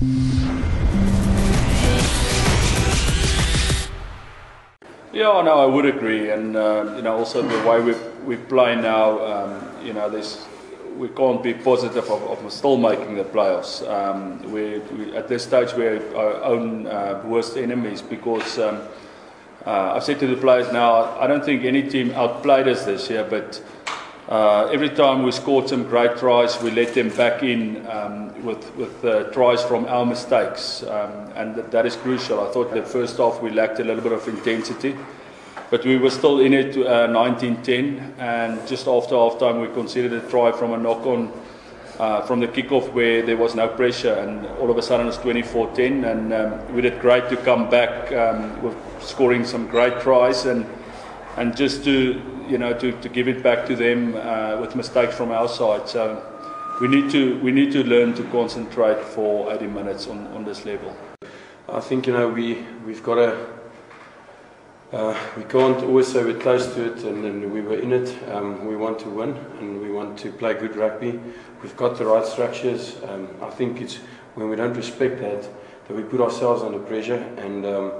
Yeah, no, I would agree, and uh, you know, also the way we we play now, um, you know, this we can't be positive of, of still making the playoffs. Um, we, we, at this stage we're our own uh, worst enemies because um, uh, I've said to the players now, I don't think any team outplayed us this year, but. Uh, every time we scored some great tries, we let them back in um, with, with uh, tries from our mistakes, um, and that, that is crucial. I thought the first half we lacked a little bit of intensity, but we were still in it uh, 19-10, and just after half time we considered a try from a knock-on uh, from the kickoff where there was no pressure, and all of a sudden it's 24-10, and um, we did great to come back um, with scoring some great tries. And and just to you know to, to give it back to them uh, with mistakes from our side. So we need to we need to learn to concentrate for 80 minutes on, on this level. I think you know we we've got to. Uh, we can't always say we're close to it and, and we were in it. Um, we want to win and we want to play good rugby. We've got the right structures. Um, I think it's when we don't respect that that we put ourselves under pressure and um,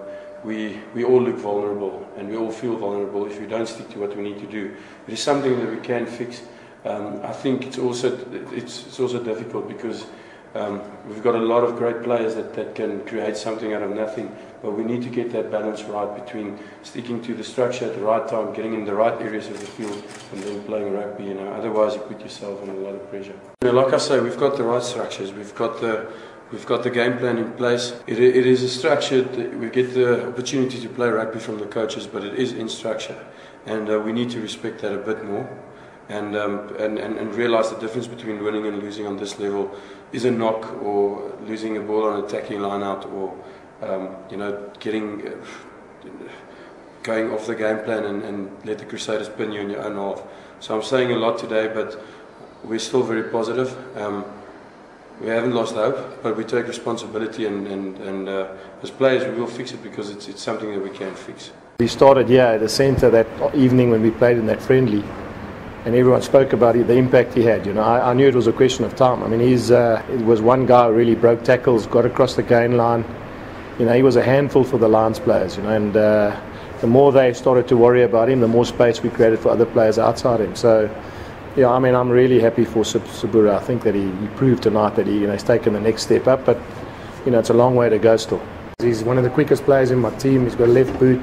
we, we all look vulnerable and we all feel vulnerable if we don't stick to what we need to do. It is something that we can fix. Um, I think it's also, it's, it's also difficult because um, we've got a lot of great players that, that can create something out of nothing, but we need to get that balance right between sticking to the structure at the right time, getting in the right areas of the field, and then playing rugby. You know, otherwise you put yourself under a lot of pressure. You know, like I say, we've got the right structures. We've got the We've got the game plan in place. It, it is a structured, we get the opportunity to play rugby from the coaches, but it is in structure. And uh, we need to respect that a bit more and, um, and, and, and realize the difference between winning and losing on this level is a knock or losing a ball on attacking line out or, um, you know, getting, going off the game plan and, and let the Crusaders pin you in your own half. So I'm saying a lot today, but we're still very positive. Um, we haven't lost hope, but we take responsibility and, and, and uh, as players we will fix it because it's, it's something that we can fix. We started here at the centre that evening when we played in that friendly and everyone spoke about it, the impact he had. You know, I, I knew it was a question of time. I mean, he's uh, it was one guy who really broke tackles, got across the gain line. You know, he was a handful for the Lions players. You know, and uh, the more they started to worry about him, the more space we created for other players outside him. So yeah, I mean, I'm really happy for S'bura. I think that he, he proved tonight that he, you know, he's taken the next step up, but you know, it's a long way to go still. He's one of the quickest players in my team. He's got a left boot.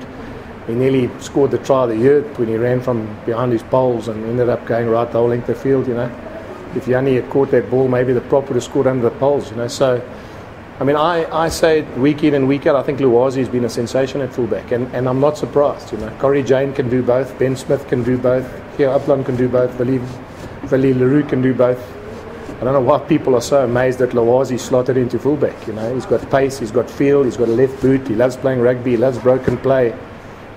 He nearly scored the try of the year when he ran from behind his poles and ended up going right the whole length of the field. You know, if he only had caught that ball, maybe the prop would have scored under the poles. You know, so. I mean, I, I say week in and week out, I think Lwazi has been a sensation at fullback, and, and I'm not surprised. You know, Cory Jane can do both, Ben Smith can do both, here Upland can do both, Vali, Willie le Roux can do both. I don't know why people are so amazed that Lwazi slotted into fullback. You know, he's got pace, he's got feel, he's got a left boot, he loves playing rugby, he loves broken play.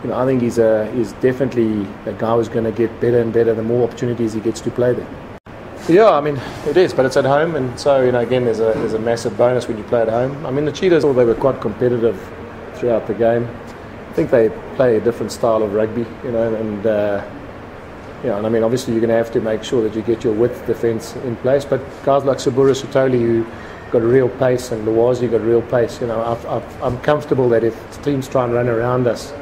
You know, I think he's a, he's definitely a guy who's going to get better and better the more opportunities he gets to play there. Yeah, I mean it is, but it's at home, and so you know again there's a there's a massive bonus when you play at home. I mean the Cheetahs, although they were quite competitive throughout the game. I think they play a different style of rugby, you know, and. Uh, yeah, and I mean, obviously, you're going to have to make sure that you get your width defence in place. But guys like S'bura Sithole, who got a real pace, and Lwazi got real pace, you know, i am comfortable that if teams try and run around us,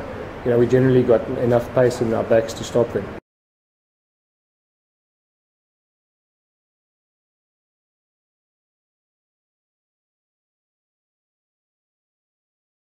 you know, we generally got enough pace in our backs to stop them.